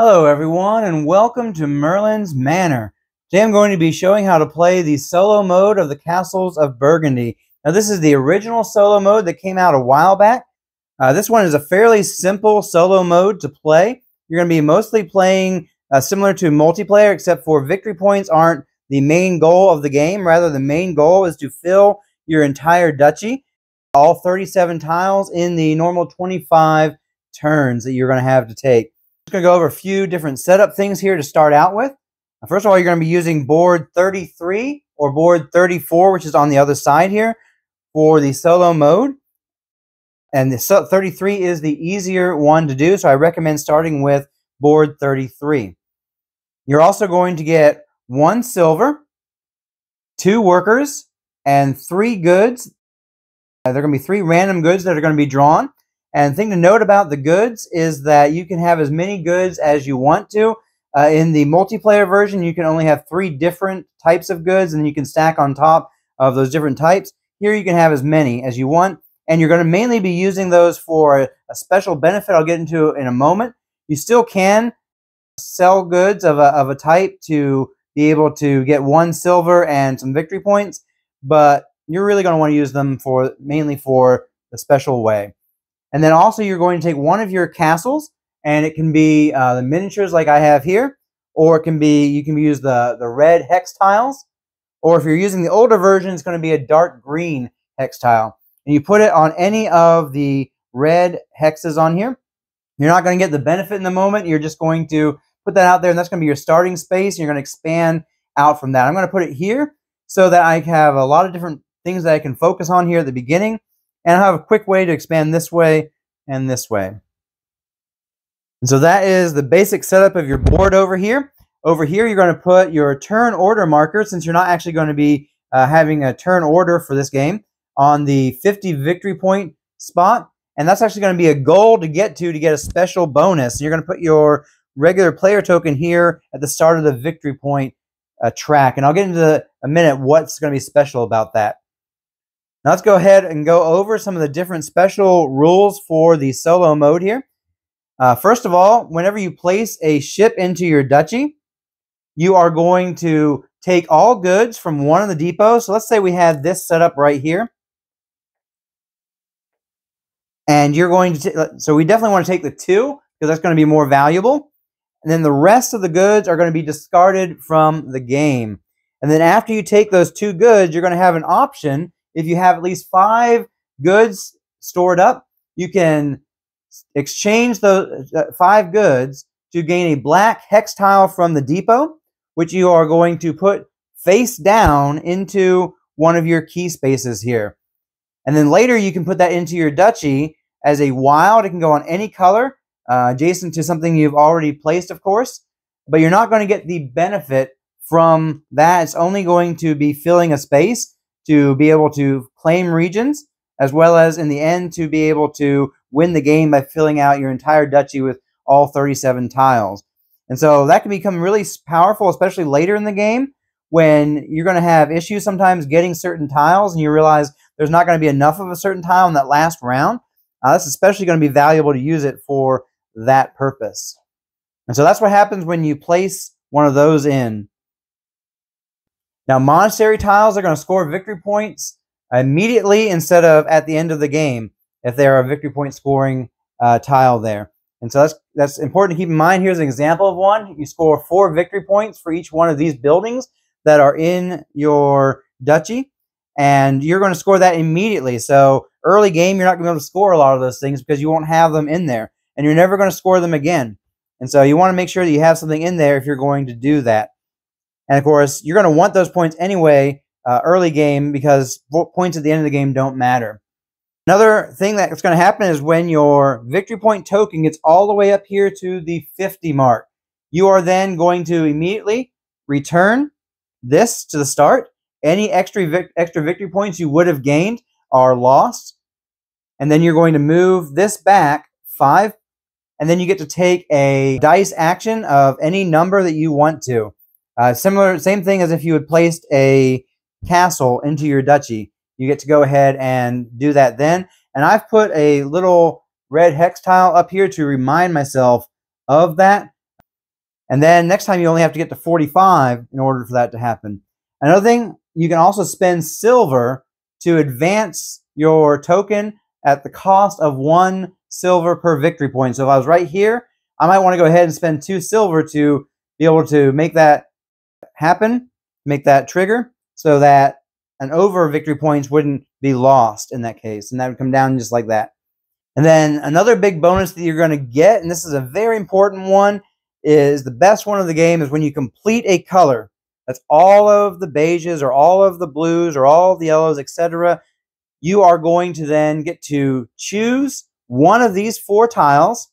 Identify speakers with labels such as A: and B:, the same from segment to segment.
A: Hello everyone and welcome to Merlin's Manor. Today I'm going to be showing how to play the solo mode of the Castles of Burgundy. Now this is the original solo mode that came out a while back. Uh, this one is a fairly simple solo mode to play. You're going to be mostly playing uh, similar to multiplayer except for victory points aren't the main goal of the game. Rather the main goal is to fill your entire duchy. All 37 tiles in the normal 25 turns that you're going to have to take going to go over a few different setup things here to start out with. First of all, you're going to be using board 33 or board 34, which is on the other side here for the solo mode. And the 33 is the easier one to do, so I recommend starting with board 33. You're also going to get one silver, two workers, and three goods. Uh, there are going to be three random goods that are going to be drawn. And thing to note about the goods is that you can have as many goods as you want to. Uh, in the multiplayer version, you can only have three different types of goods, and you can stack on top of those different types. Here, you can have as many as you want, and you're going to mainly be using those for a, a special benefit I'll get into in a moment. You still can sell goods of a, of a type to be able to get one silver and some victory points, but you're really going to want to use them for mainly for the special way. And then also you're going to take one of your castles, and it can be uh, the miniatures like I have here, or it can be, you can use the, the red hex tiles, or if you're using the older version, it's going to be a dark green hex tile. And you put it on any of the red hexes on here. You're not going to get the benefit in the moment. You're just going to put that out there, and that's going to be your starting space. And you're going to expand out from that. I'm going to put it here so that I have a lot of different things that I can focus on here at the beginning. And I'll have a quick way to expand this way and this way. And so that is the basic setup of your board over here. Over here, you're going to put your turn order marker, since you're not actually going to be uh, having a turn order for this game, on the 50 victory point spot. And that's actually going to be a goal to get to to get a special bonus. You're going to put your regular player token here at the start of the victory point uh, track. And I'll get into a minute what's going to be special about that. Now let's go ahead and go over some of the different special rules for the solo mode here. Uh, first of all, whenever you place a ship into your duchy, you are going to take all goods from one of the depots. So let's say we have this set up right here. And you're going to, so we definitely want to take the two because that's going to be more valuable. And then the rest of the goods are going to be discarded from the game. And then after you take those two goods, you're going to have an option if you have at least five goods stored up, you can exchange those uh, five goods to gain a black hex tile from the depot, which you are going to put face down into one of your key spaces here. And then later you can put that into your duchy as a wild. It can go on any color, uh, adjacent to something you've already placed, of course. But you're not going to get the benefit from that. It's only going to be filling a space to be able to claim regions, as well as in the end to be able to win the game by filling out your entire duchy with all 37 tiles. And so that can become really powerful, especially later in the game when you're going to have issues sometimes getting certain tiles and you realize there's not going to be enough of a certain tile in that last round. Uh, that's especially going to be valuable to use it for that purpose. And so that's what happens when you place one of those in. Now, monastery tiles are going to score victory points immediately instead of at the end of the game if they are a victory point scoring uh, tile there. And so that's that's important to keep in mind. Here's an example of one. You score four victory points for each one of these buildings that are in your duchy, and you're going to score that immediately. So early game, you're not going to be able to score a lot of those things because you won't have them in there, and you're never going to score them again. And so you want to make sure that you have something in there if you're going to do that. And of course, you're going to want those points anyway uh, early game because points at the end of the game don't matter. Another thing that's going to happen is when your victory point token gets all the way up here to the 50 mark, you are then going to immediately return this to the start. Any extra, vic extra victory points you would have gained are lost. And then you're going to move this back five. And then you get to take a dice action of any number that you want to. Uh, similar, same thing as if you had placed a castle into your duchy. You get to go ahead and do that then. And I've put a little red hex tile up here to remind myself of that. And then next time you only have to get to 45 in order for that to happen. Another thing, you can also spend silver to advance your token at the cost of one silver per victory point. So if I was right here, I might want to go ahead and spend two silver to be able to make that happen, make that trigger, so that an over victory points wouldn't be lost in that case. And that would come down just like that. And then another big bonus that you're going to get, and this is a very important one, is the best one of the game is when you complete a color. That's all of the beiges or all of the blues or all the yellows, etc. You are going to then get to choose one of these four tiles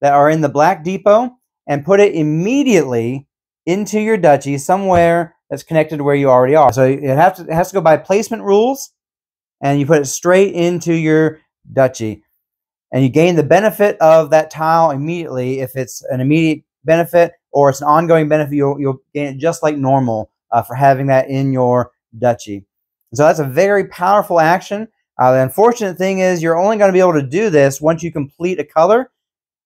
A: that are in the black depot and put it immediately into your duchy somewhere that's connected to where you already are. So it, have to, it has to go by placement rules, and you put it straight into your duchy. And you gain the benefit of that tile immediately if it's an immediate benefit or it's an ongoing benefit. You'll, you'll gain it just like normal uh, for having that in your duchy. So that's a very powerful action. Uh, the unfortunate thing is you're only going to be able to do this once you complete a color.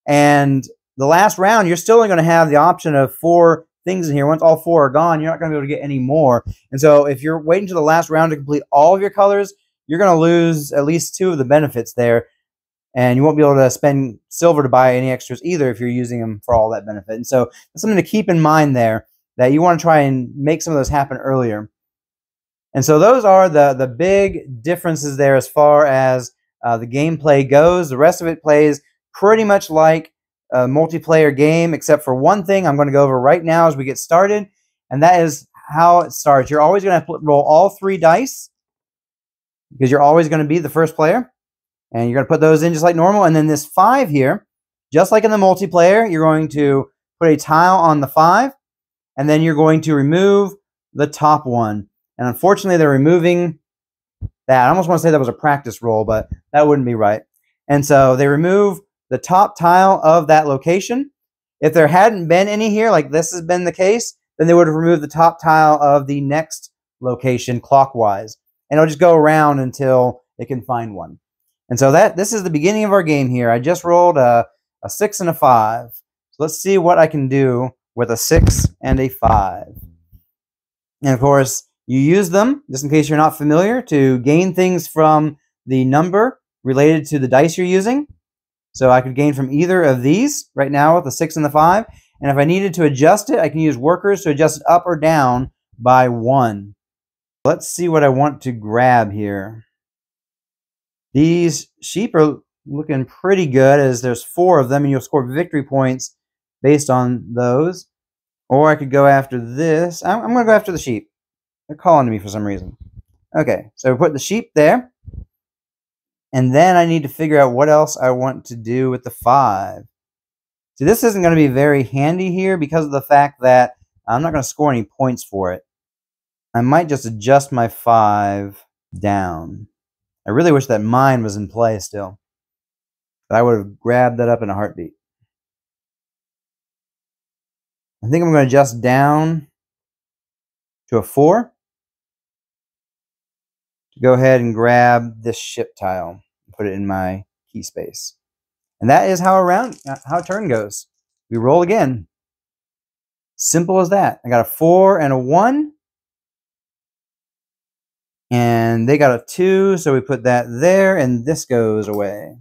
A: And the last round, you're still only going to have the option of four things in here. Once all four are gone, you're not going to be able to get any more. And so if you're waiting to the last round to complete all of your colors, you're going to lose at least two of the benefits there. And you won't be able to spend silver to buy any extras either if you're using them for all that benefit. And so that's something to keep in mind there that you want to try and make some of those happen earlier. And so those are the, the big differences there as far as uh, the gameplay goes. The rest of it plays pretty much like a multiplayer game, except for one thing I'm going to go over right now as we get started, and that is how it starts. You're always going to roll all three dice because you're always going to be the first player, and you're going to put those in just like normal. And then this five here, just like in the multiplayer, you're going to put a tile on the five, and then you're going to remove the top one. And unfortunately, they're removing that. I almost want to say that was a practice roll, but that wouldn't be right. And so they remove the top tile of that location. If there hadn't been any here, like this has been the case, then they would have removed the top tile of the next location clockwise. And it'll just go around until it can find one. And so that this is the beginning of our game here. I just rolled a, a six and a five. So let's see what I can do with a six and a five. And of course, you use them, just in case you're not familiar, to gain things from the number related to the dice you're using. So I could gain from either of these right now with the 6 and the 5. And if I needed to adjust it, I can use workers to adjust it up or down by 1. Let's see what I want to grab here. These sheep are looking pretty good as there's four of them and you'll score victory points based on those. Or I could go after this. I'm, I'm going to go after the sheep. They're calling to me for some reason. Okay, so we put the sheep there. And then I need to figure out what else I want to do with the 5. So this isn't going to be very handy here because of the fact that I'm not going to score any points for it. I might just adjust my 5 down. I really wish that mine was in play still. But I would have grabbed that up in a heartbeat. I think I'm going to adjust down to a 4 go ahead and grab this ship tile and put it in my key space. And that is how a round, uh, how a turn goes. We roll again. Simple as that. I got a four and a one. And they got a two, so we put that there, and this goes away.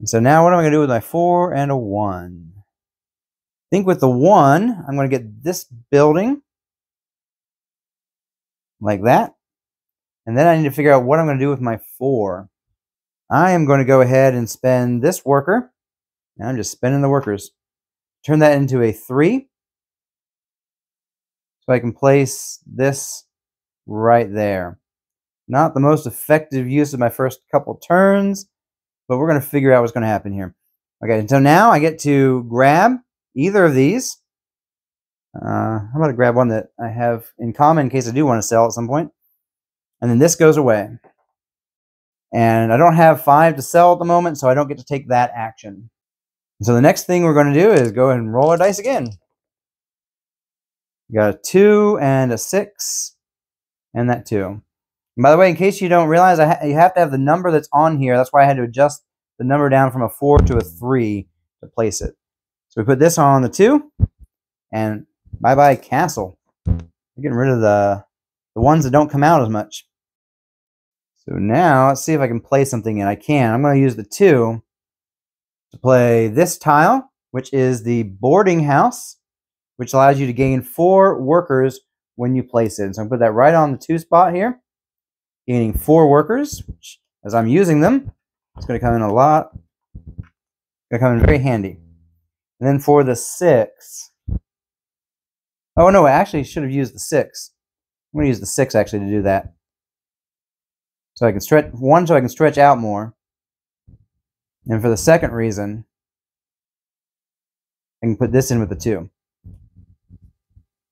A: And so now what am I going to do with my four and a one? I think with the one, I'm going to get this building like that. And then I need to figure out what I'm going to do with my four. I am going to go ahead and spend this worker. Now I'm just spending the workers. Turn that into a three. So I can place this right there. Not the most effective use of my first couple turns, but we're going to figure out what's going to happen here. Okay, so now I get to grab either of these. Uh, I'm going to grab one that I have in common in case I do want to sell at some point. And then this goes away. And I don't have five to sell at the moment, so I don't get to take that action. So the next thing we're going to do is go and roll our dice again. We got a two and a six and that two. And by the way, in case you don't realize, ha you have to have the number that's on here. That's why I had to adjust the number down from a four to a three to place it. So we put this on the two, and bye bye castle. We're getting rid of the the ones that don't come out as much. So now let's see if I can play something in. I can. I'm going to use the two to play this tile, which is the boarding house, which allows you to gain four workers when you place it. So I'm going to put that right on the two spot here, gaining four workers, which as I'm using them, it's going to come in a lot. Going to come in very handy. And then for the six, oh no, I actually should have used the six. I'm going to use the six actually to do that. So I can stretch, one, so I can stretch out more. And for the second reason, I can put this in with the two.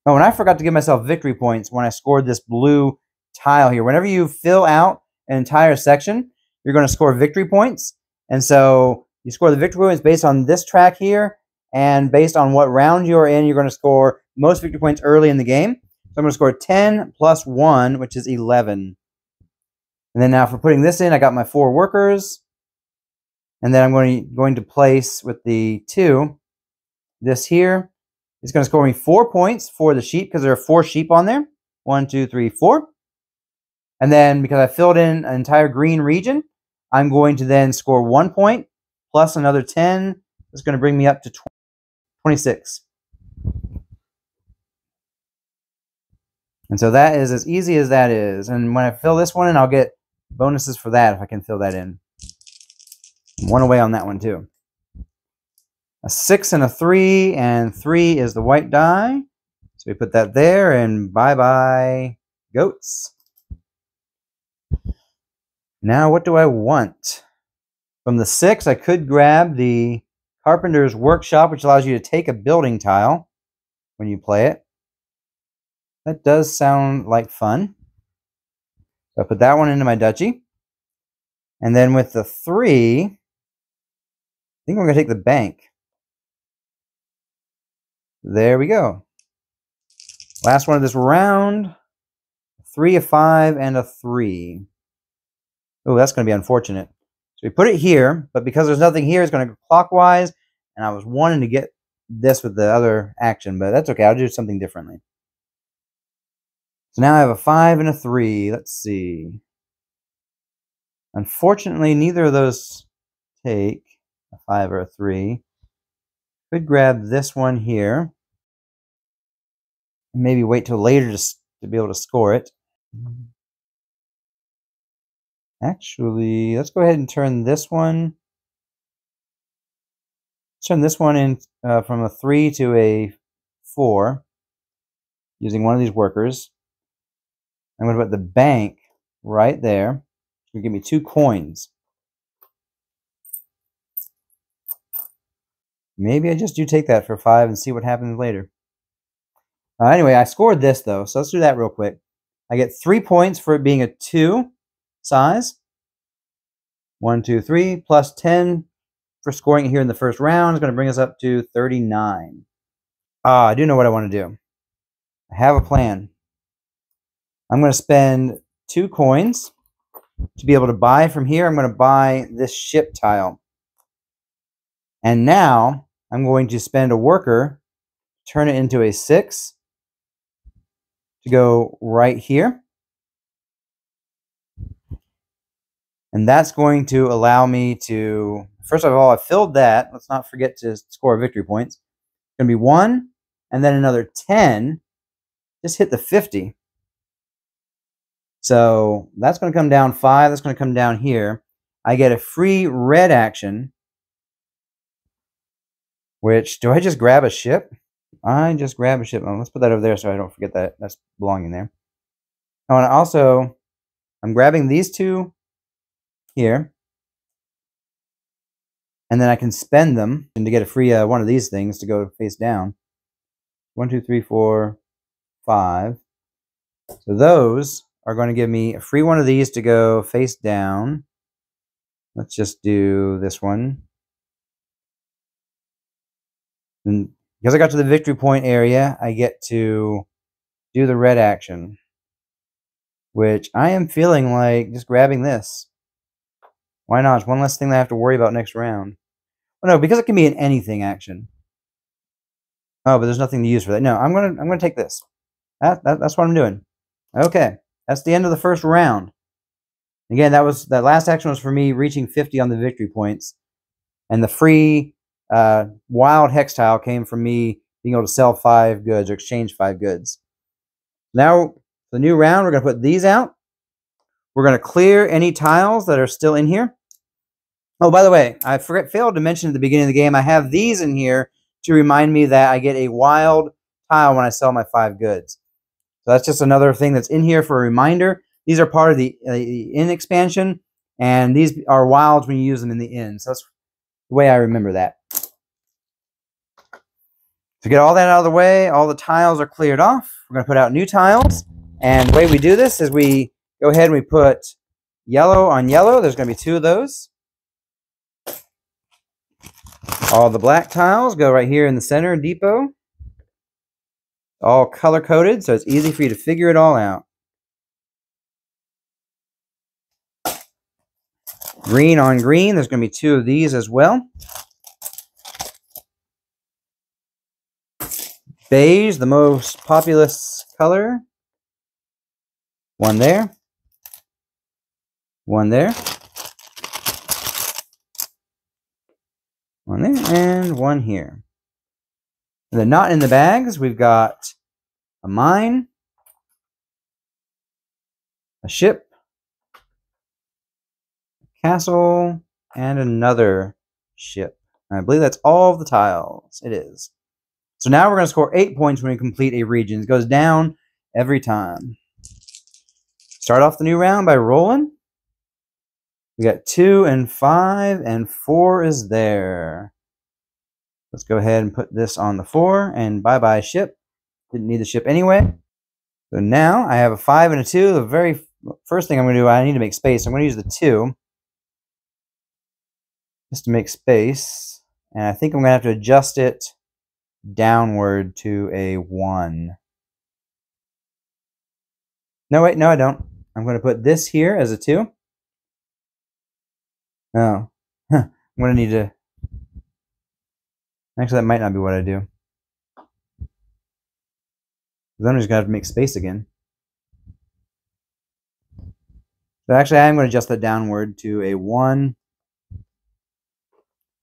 A: Oh, and I forgot to give myself victory points when I scored this blue tile here. Whenever you fill out an entire section, you're going to score victory points. And so you score the victory points based on this track here, and based on what round you're in, you're going to score most victory points early in the game. So I'm going to score 10 plus 1, which is 11. And then now for putting this in, I got my four workers. And then I'm going to, going to place with the 2, this here it's going to score me four points for the sheep because there are four sheep on there. One, two, three, four. And then because I filled in an entire green region, I'm going to then score one point plus another 10. It's going to bring me up to 26. And so that is as easy as that is. And when I fill this one in, I'll get bonuses for that if I can fill that in. One away on that one too a 6 and a 3, and 3 is the white die. So we put that there, and bye-bye goats. Now what do I want? From the 6, I could grab the Carpenter's Workshop, which allows you to take a building tile when you play it. That does sound like fun. So I put that one into my duchy. And then with the 3, I think we're going to take the bank. There we go. Last one of this round. Three, a five, and a three. Oh, that's going to be unfortunate. So we put it here, but because there's nothing here, it's going to go clockwise. And I was wanting to get this with the other action, but that's okay. I'll do something differently. So now I have a five and a three. Let's see. Unfortunately, neither of those take a five or a three. Could grab this one here maybe wait till later to, to be able to score it. Actually, let's go ahead and turn this one. Turn this one in uh, from a 3 to a 4 using one of these workers. I'm going to put the bank right there. To give me two coins. Maybe I just do take that for 5 and see what happens later. Uh, anyway, I scored this though, so let's do that real quick. I get three points for it being a two size. One, two, three, plus 10 for scoring it here in the first round is going to bring us up to 39. Ah, I do know what I want to do. I have a plan. I'm going to spend two coins to be able to buy from here. I'm going to buy this ship tile. And now I'm going to spend a worker, turn it into a six, to go right here. And that's going to allow me to, first of all, I filled that. Let's not forget to score victory points. It's going to be one, and then another 10. Just hit the 50. So that's going to come down five. That's going to come down here. I get a free red action, which, do I just grab a ship? I just grab a shipment. Let's put that over there so I don't forget that that's belonging there. Oh, and also, I'm grabbing these two here. And then I can spend them and to get a free uh, one of these things to go face down. One, two, three, four, five. So those are going to give me a free one of these to go face down. Let's just do this one. And because I got to the victory point area, I get to do the red action. Which I am feeling like just grabbing this. Why not? It's one less thing that I have to worry about next round. Well, no, because it can be an anything action. Oh, but there's nothing to use for that. No, I'm gonna I'm gonna take this. That, that that's what I'm doing. Okay, that's the end of the first round. Again, that was that last action was for me reaching 50 on the victory points, and the free uh, wild hex tile came from me being able to sell five goods or exchange five goods. Now, the new round, we're going to put these out. We're going to clear any tiles that are still in here. Oh, by the way, I forget, failed to mention at the beginning of the game, I have these in here to remind me that I get a wild tile when I sell my five goods. So that's just another thing that's in here for a reminder. These are part of the, uh, the inn expansion, and these are wilds when you use them in the inn. So that's the way I remember that. To get all that out of the way, all the tiles are cleared off. We're going to put out new tiles. And the way we do this is we go ahead and we put yellow on yellow. There's going to be two of those. All the black tiles go right here in the center depot. All color coded, so it's easy for you to figure it all out. Green on green, there's going to be two of these as well. Beige, the most populous color. One there. One there. One there, and one here. Then not in the bags, we've got a mine, a ship, a castle, and another ship. And I believe that's all the tiles. It is. So now we're going to score 8 points when we complete a region. It goes down every time. Start off the new round by rolling. We got 2 and 5, and 4 is there. Let's go ahead and put this on the 4, and bye-bye ship. Didn't need the ship anyway. So now I have a 5 and a 2. The very first thing I'm going to do, I need to make space. I'm going to use the 2 just to make space. And I think I'm going to have to adjust it downward to a 1. No, wait, no, I don't. I'm going to put this here as a 2. Oh. I'm going to need to... Actually, that might not be what I do. Then I'm just going to have to make space again. So actually, I'm going to adjust that downward to a 1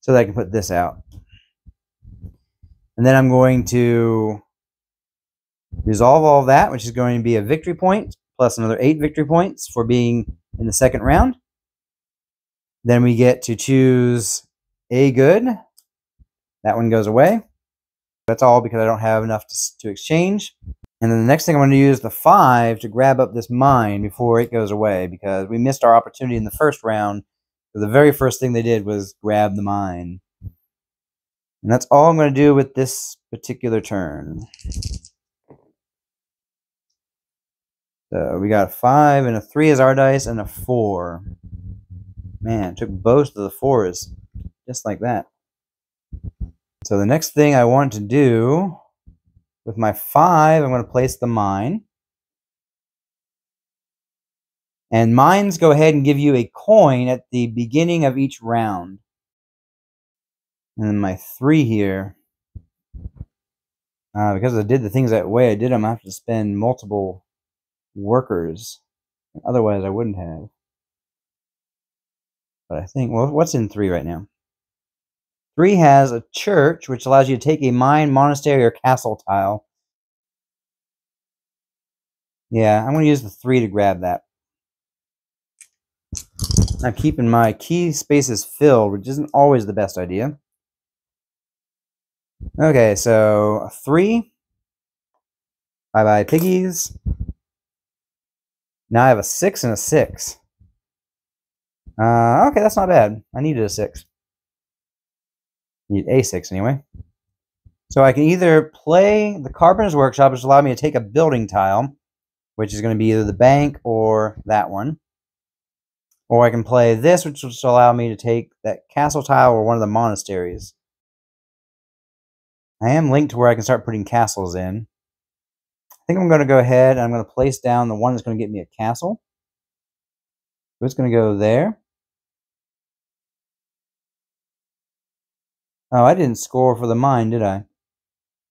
A: so that I can put this out. And then I'm going to resolve all that, which is going to be a victory point plus another eight victory points for being in the second round. Then we get to choose a good. That one goes away. That's all because I don't have enough to, to exchange. And then the next thing I'm going to use the five to grab up this mine before it goes away because we missed our opportunity in the first round. So the very first thing they did was grab the mine. And that's all I'm going to do with this particular turn. So we got a 5 and a 3 as our dice and a 4. Man, took both of the 4s just like that. So the next thing I want to do with my 5, I'm going to place the mine. And mines go ahead and give you a coin at the beginning of each round. And then my three here, uh, because I did the things that way I did them, I have to spend multiple workers. Otherwise, I wouldn't have. But I think, well, what's in three right now? Three has a church, which allows you to take a mine, monastery, or castle tile. Yeah, I'm going to use the three to grab that. I'm keeping my key spaces filled, which isn't always the best idea. Okay, so three. Bye bye, piggies. Now I have a six and a six. Uh, okay, that's not bad. I needed a six. Need a six anyway. So I can either play the Carpenter's Workshop, which allows me to take a building tile, which is going to be either the bank or that one. Or I can play this, which will allow me to take that castle tile or one of the monasteries. I am linked to where I can start putting castles in. I think I'm going to go ahead and I'm going to place down the one that's going to get me a castle. So it's going to go there. Oh, I didn't score for the mine, did I?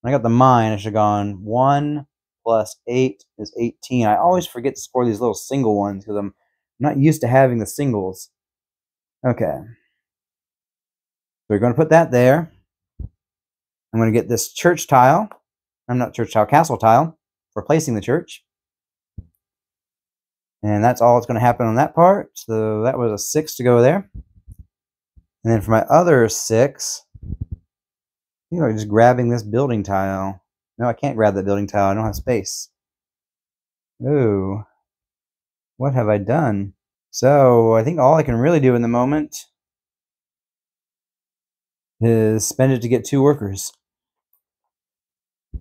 A: When I got the mine, I should have gone 1 plus 8 is 18. I always forget to score these little single ones because I'm not used to having the singles. Okay. So we're going to put that there. I'm going to get this church tile. I'm not church tile, castle tile, replacing the church. And that's all that's going to happen on that part. So that was a 6 to go there. And then for my other 6, you know, just grabbing this building tile. No, I can't grab that building tile. I don't have space. Ooh. What have I done? So I think all I can really do in the moment is spend it to get two workers.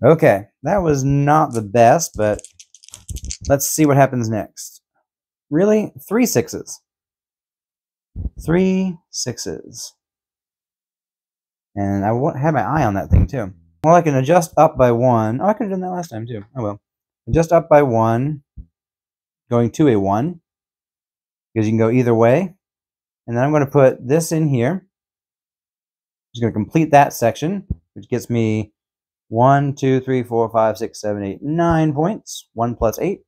A: Okay, that was not the best, but let's see what happens next. Really? Three sixes. Three sixes. And I have my eye on that thing too. Well, I can adjust up by one. Oh, I could have done that last time too. Oh well. Adjust up by one, going to a one, because you can go either way. And then I'm going to put this in here. I'm just going to complete that section, which gets me one, two, three, four, five, six, seven, eight, nine points. One plus eight.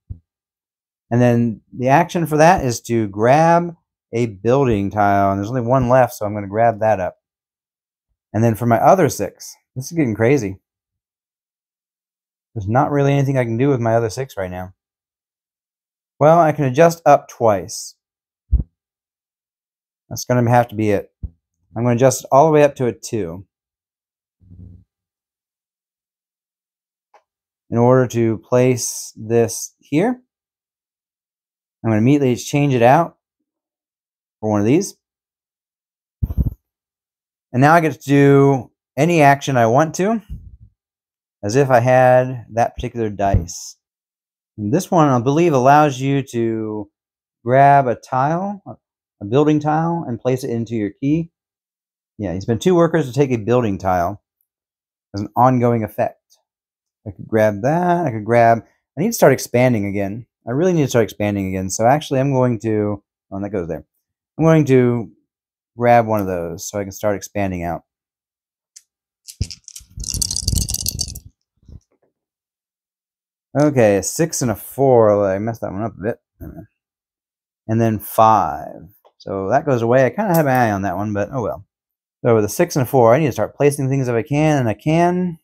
A: And then the action for that is to grab a building tile. And there's only one left, so I'm going to grab that up. And then for my other six, this is getting crazy. There's not really anything I can do with my other six right now. Well, I can adjust up twice. That's going to have to be it. I'm going to adjust all the way up to a 2. In order to place this here, I'm going to immediately change it out for one of these. And now I get to do any action I want to, as if I had that particular dice. And this one, I believe, allows you to grab a tile, a building tile, and place it into your key. Yeah, you spend two workers to take a building tile as an ongoing effect. I could grab that. I could grab. I need to start expanding again. I really need to start expanding again. So actually, I'm going to. Oh, that goes there. I'm going to grab one of those so I can start expanding out. Okay, a six and a four. I messed that one up a bit. And then five. So that goes away. I kind of have my eye on that one, but oh well. So with a six and a four, I need to start placing things if I can, and I can.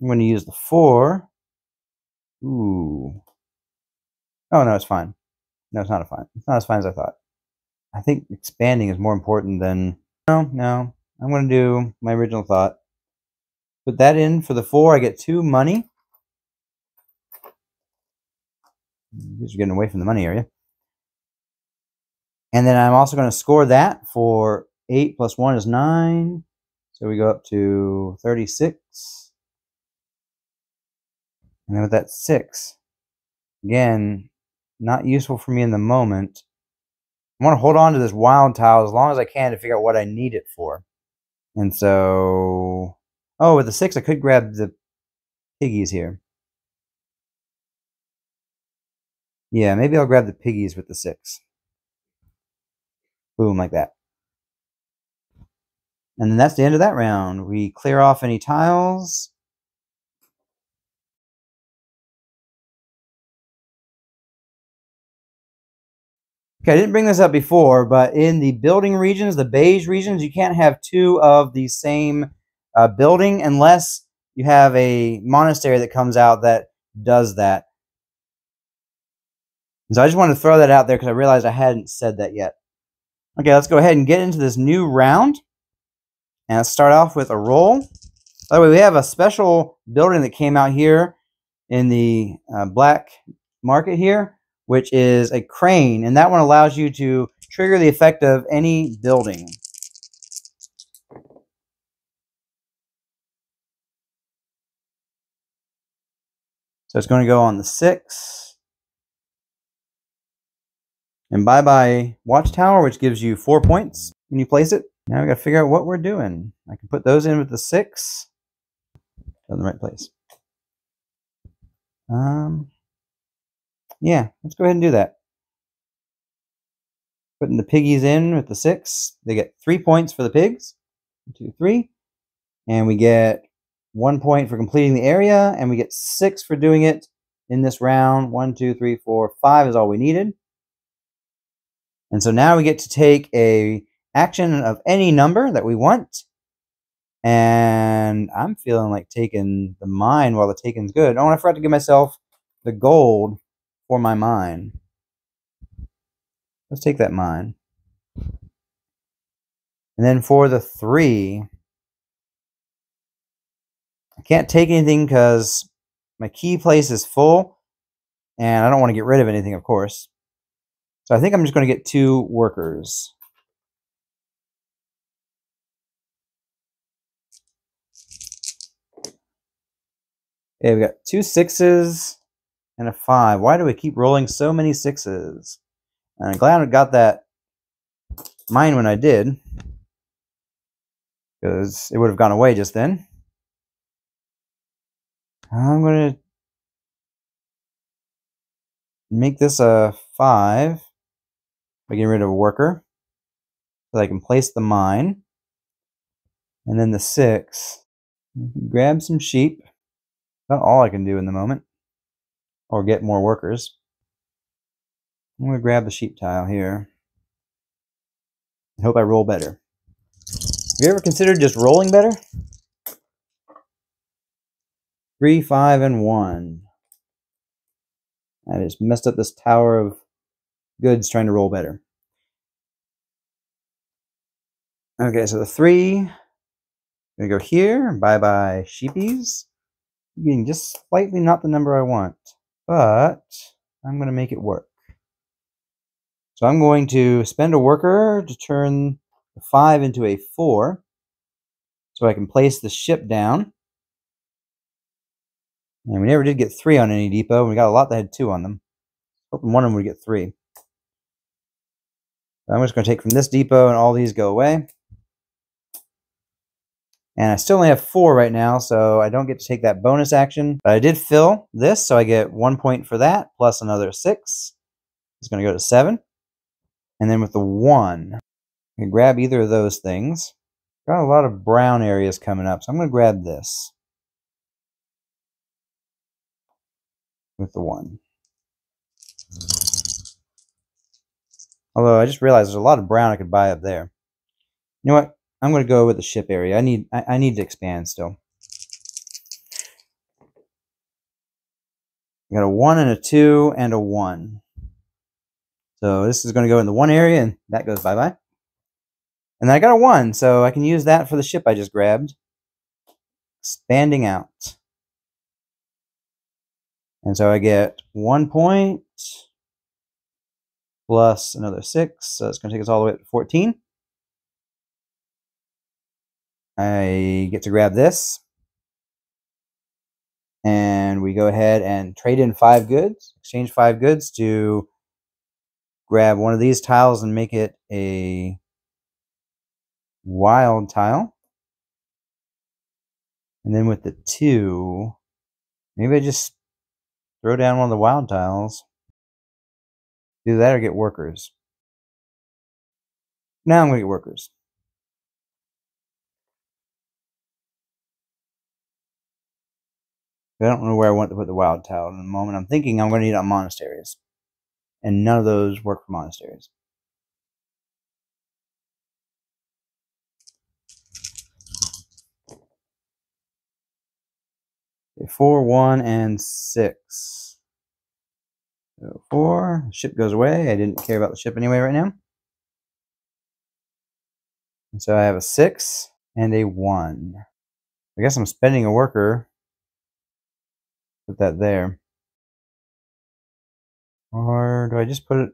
A: I'm going to use the four. Ooh. Oh, no, it's fine. No, it's not a fine. It's not as fine as I thought. I think expanding is more important than. No, no. I'm going to do my original thought. Put that in for the four. I get two money. You're getting away from the money area. And then I'm also going to score that for 8 plus 1 is 9. So we go up to 36. And then with that 6, again, not useful for me in the moment. I want to hold on to this wild tile as long as I can to figure out what I need it for. And so, oh, with the six, I could grab the piggies here. Yeah, maybe I'll grab the piggies with the six. Boom, like that. And then that's the end of that round. We clear off any tiles. Okay, I didn't bring this up before, but in the building regions, the beige regions, you can't have two of the same uh, building unless you have a monastery that comes out that does that. So I just wanted to throw that out there because I realized I hadn't said that yet. Okay, let's go ahead and get into this new round. And let's start off with a roll. By the way, we have a special building that came out here in the uh, black market here which is a crane, and that one allows you to trigger the effect of any building. So it's going to go on the 6. And bye-bye Watchtower, which gives you 4 points when you place it. Now we got to figure out what we're doing. I can put those in with the 6. In the right place. Um, yeah, let's go ahead and do that. Putting the piggies in with the six. They get three points for the pigs. One, two, three. And we get one point for completing the area, and we get six for doing it in this round. One, two, three, four, five is all we needed. And so now we get to take a action of any number that we want. And I'm feeling like taking the mine while the taking's good. Oh, and I forgot to give myself the gold for my mine. Let's take that mine. And then for the three, I can't take anything because my key place is full. And I don't want to get rid of anything, of course. So I think I'm just going to get two workers. Okay, we got two sixes and a five. Why do we keep rolling so many sixes? And I'm glad I got that mine when I did. Because it would have gone away just then. I'm going to make this a five by getting rid of a worker. So I can place the mine. And then the six. Grab some sheep. Not all I can do in the moment. Or get more workers. I'm going to grab the sheep tile here. I hope I roll better. Have you ever considered just rolling better? Three, five, and one. I just messed up this tower of goods trying to roll better. Okay, so the three, I'm gonna go here. Bye bye, sheepies. Getting just slightly not the number I want, but I'm gonna make it work. So I'm going to spend a worker to turn the 5 into a 4 so I can place the ship down. And we never did get 3 on any depot. We got a lot that had 2 on them. Hoping one of them would get 3. So I'm just going to take from this depot and all these go away. And I still only have 4 right now, so I don't get to take that bonus action. But I did fill this, so I get 1 point for that, plus another 6. It's going to go to 7. And then with the 1, I can grab either of those things. Got a lot of brown areas coming up, so I'm going to grab this. With the 1. Although I just realized there's a lot of brown I could buy up there. You know what? I'm going to go with the ship area. I need I, I need to expand still. I got a 1 and a 2 and a 1. So this is going to go in the one area, and that goes bye-bye. And I got a 1, so I can use that for the ship I just grabbed. Expanding out. And so I get 1 point plus another 6, so it's going to take us all the way up to 14. I get to grab this. And we go ahead and trade in 5 goods, exchange 5 goods to grab one of these tiles and make it a wild tile. And then with the two, maybe I just throw down one of the wild tiles. Do that or get workers. Now I'm going to get workers. I don't know where I want to put the wild tile in the moment. I'm thinking I'm going to need it on monasteries and none of those work for monasteries. Okay, four, one, and six. So four, ship goes away. I didn't care about the ship anyway right now. And so I have a six and a one. I guess I'm spending a worker. Put that there. Or do I just put it...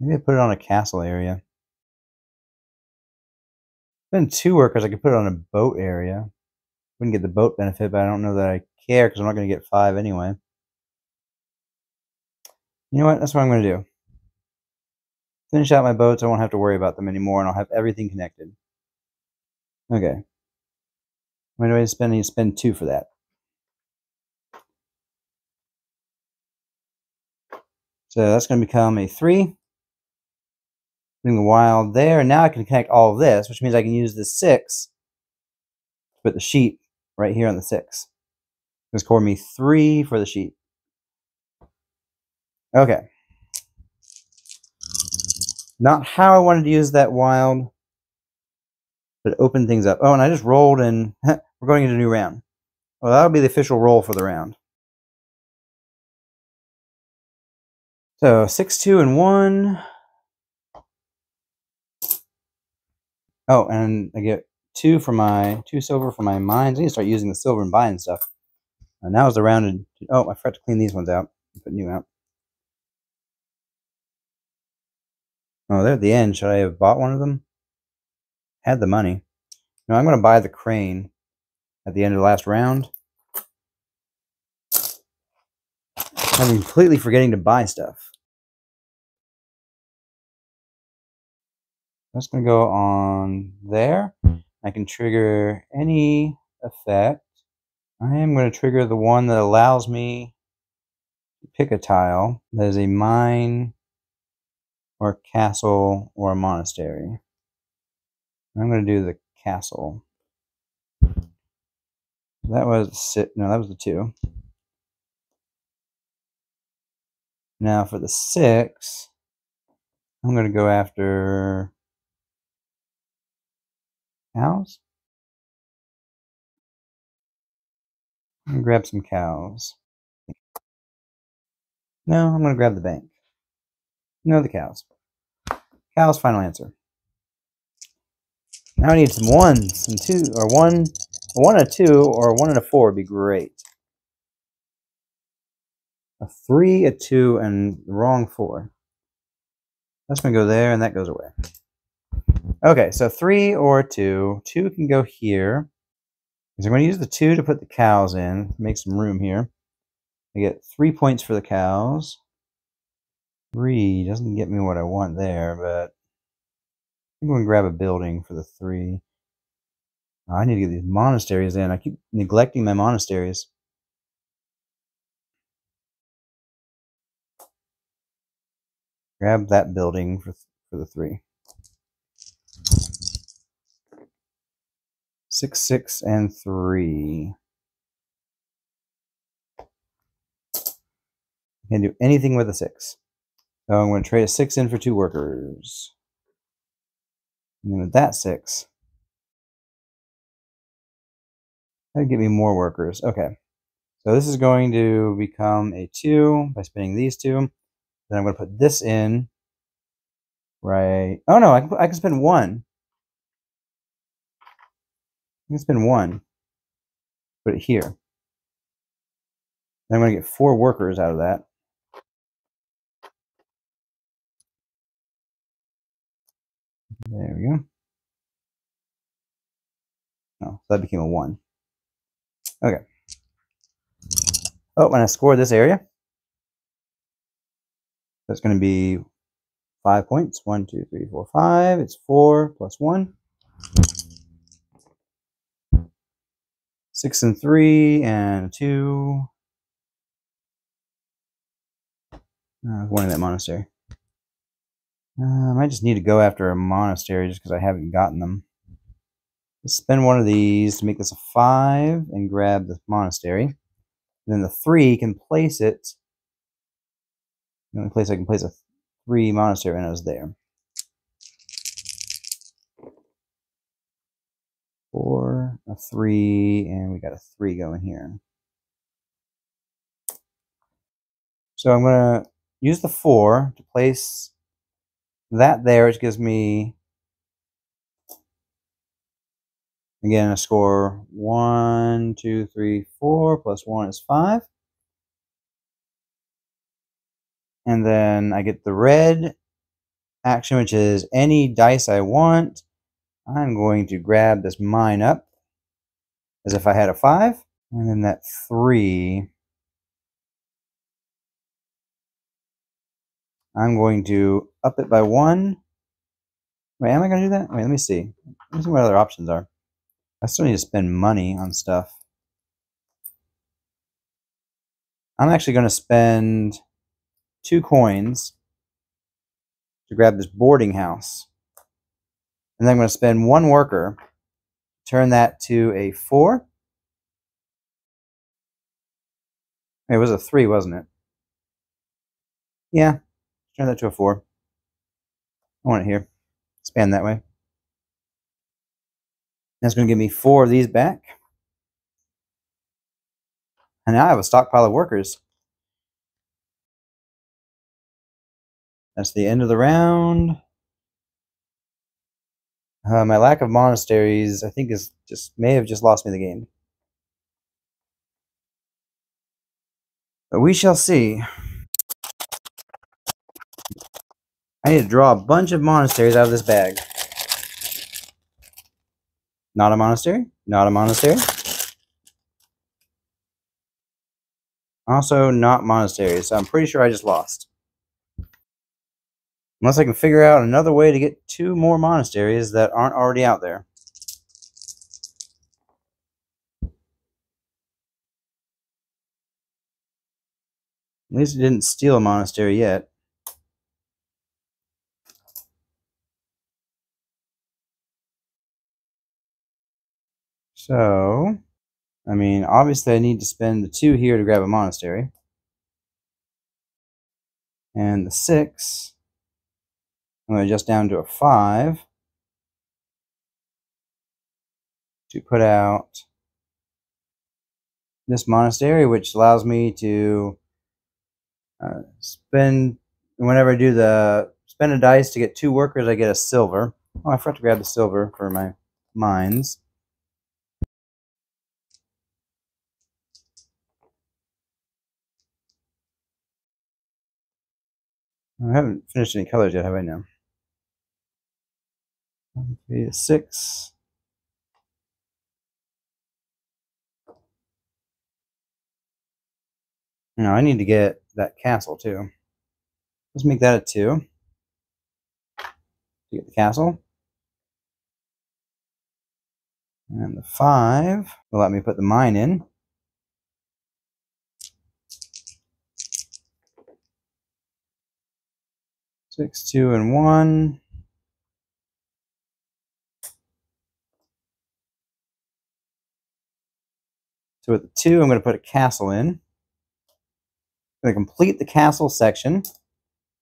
A: Maybe I put it on a castle area. Then two workers, I could put it on a boat area. Wouldn't get the boat benefit, but I don't know that I care because I'm not going to get five anyway. You know what? That's what I'm going to do. Finish out my boats. I won't have to worry about them anymore, and I'll have everything connected. Okay. When do I spend? Spend two for that. So that's going to become a 3. putting the wild there. And now I can connect all of this, which means I can use the six to put the sheep right here on the six. This score me three for the sheep. Okay. Not how I wanted to use that wild, but open things up. Oh, and I just rolled and we're going into a new round. Well, that'll be the official roll for the round. So six, two, and one. Oh, and I get two for my two silver for my mines. I need to start using the silver and buying stuff. And now is the round. And, oh, I forgot to clean these ones out. Put new out. Oh, they're at the end. Should I have bought one of them? Had the money. No, I'm going to buy the crane at the end of the last round. I'm completely forgetting to buy stuff. That's going to go on there. I can trigger any effect. I am going to trigger the one that allows me to pick a tile that is a mine or castle or a monastery. I'm going to do the castle. That was sit. No, that was the two. Now for the six, I'm going to go after cows. I'm grab some cows. No, I'm going to grab the bank. No, the cows. Cows, final answer. Now I need some ones, some two, or one, one and a two, or one and a four would be great. A three, a two, and wrong four. That's going to go there, and that goes away. Okay, so three or two. Two can go here. Because I'm going to use the two to put the cows in, make some room here. I get three points for the cows. Three doesn't get me what I want there, but I'm going to grab a building for the three. I need to get these monasteries in. I keep neglecting my monasteries. Grab that building for, for the three. Six, six, and three. Can't do anything with a six. So I'm going to trade a six in for two workers. And then with that six, that'd give me more workers. Okay. So this is going to become a two by spinning these two. Then I'm going to put this in right. Oh no, I can, I can spin one. I can spin one. Put it here. Then I'm going to get four workers out of that. There we go. Oh, so that became a 1. Okay. Oh, when I score this area, that's going to be 5 points. One, two, three, four, five. It's 4 plus 1. 6 and 3 and 2. Uh, one in that monastery. Uh, I might just need to go after a monastery just because I haven't gotten them. Spend one of these to make this a 5 and grab the monastery. And then the 3 can place it. The only place I can place a 3 monastery in is there. Four, a three, and we got a three going here. So I'm going to use the four to place that there, which gives me, again, a score one, two, three, four, plus one is five. And then I get the red action, which is any dice I want. I'm going to grab this mine up as if I had a five. And then that three I'm going to up it by one. Wait, am I going to do that? Wait, let me see. Let me see what other options are. I still need to spend money on stuff. I'm actually going to spend two coins to grab this boarding house. And then I'm going to spend one worker, turn that to a four. It was a three, wasn't it? Yeah, turn that to a four. I want it here. Expand that way. That's going to give me four of these back. And now I have a stockpile of workers. That's the end of the round. Uh, my lack of monasteries, I think, is just may have just lost me the game. But we shall see. I need to draw a bunch of monasteries out of this bag. Not a monastery. Not a monastery. Also, not monasteries. So I'm pretty sure I just lost. Unless I can figure out another way to get two more monasteries that aren't already out there. At least it didn't steal a monastery yet. So, I mean, obviously I need to spend the two here to grab a monastery. And the six, I'm going to adjust down to a five to put out this monastery, which allows me to uh, spend, whenever I do the spend a dice to get two workers, I get a silver. Oh, I forgot to grab the silver for my mines. I haven't finished any colors yet, have I now? Three six. Now I need to get that castle too. Let's make that a two. To get the castle. And the five will let me put the mine in. Six, two, and one. So with the two, I'm going to put a castle in. I'm going to complete the castle section.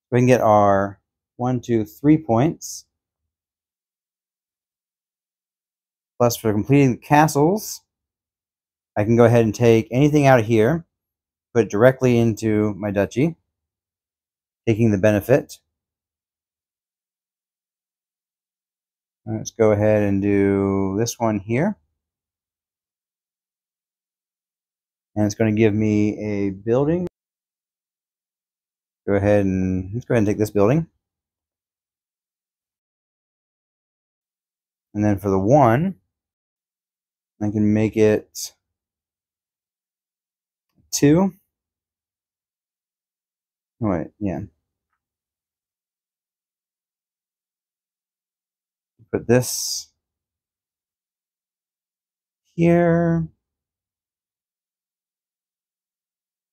A: We can get our one, two, three points. Plus for completing the castles, I can go ahead and take anything out of here, put it directly into my duchy, taking the benefit. Let's go ahead and do this one here. And it's going to give me a building. Go ahead and let's go ahead and take this building. And then for the one, I can make it two. Oh, wait, yeah. Put this here.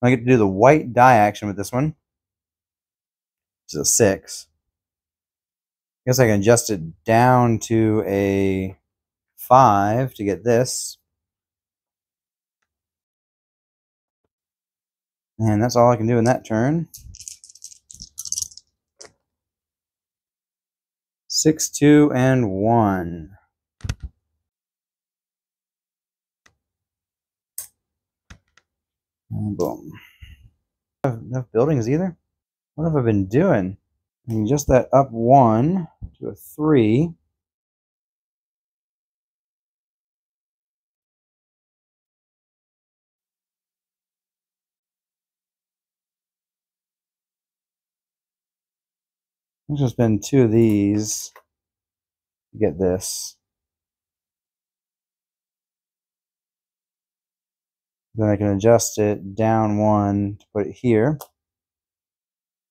A: I get to do the white die action with this one. Which is a six. I guess I can adjust it down to a five to get this. And that's all I can do in that turn. Six, two, and one. And boom. Enough buildings either? What have I been doing? I mean, just that up one to a three. Let's just spend two of these to get this. Then I can adjust it down one to put it here.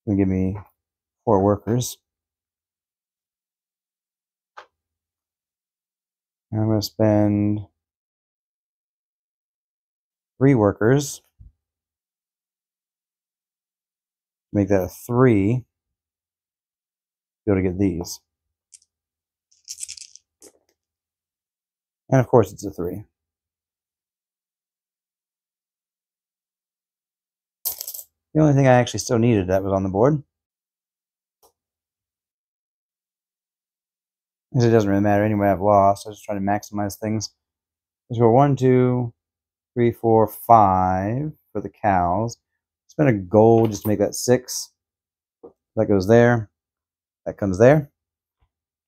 A: Gonna give me four workers. And I'm going to spend three workers. Make that a three. Be able to get these. And of course, it's a three. The only thing I actually still needed that was on the board. Because it doesn't really matter anyway, I've lost. I just trying to maximize things. Let's go one, two, three, four, five for the cows. Spend a gold just to make that six. That goes there. That comes there.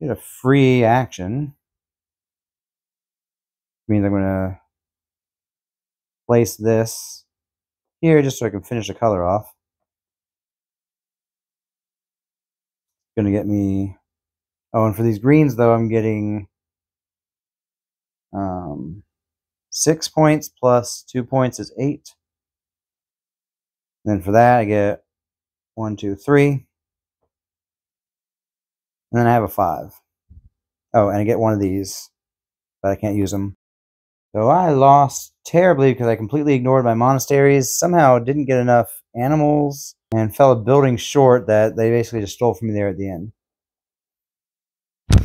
A: Get a free action. Means I'm going to place this here just so I can finish the color off. Going to get me... Oh, and for these greens, though, I'm getting um, six points plus two points is eight. And then for that, I get one, two, three. And then I have a five. Oh, and I get one of these, but I can't use them. So I lost terribly because I completely ignored my monasteries, somehow didn't get enough animals, and fell a building short that they basically just stole from me there at the end.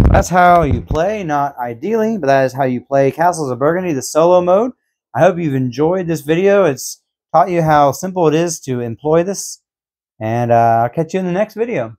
A: That's how you play, not ideally, but that is how you play Castles of Burgundy, the solo mode. I hope you've enjoyed this video. It's taught you how simple it is to employ this, and uh, I'll catch you in the next video.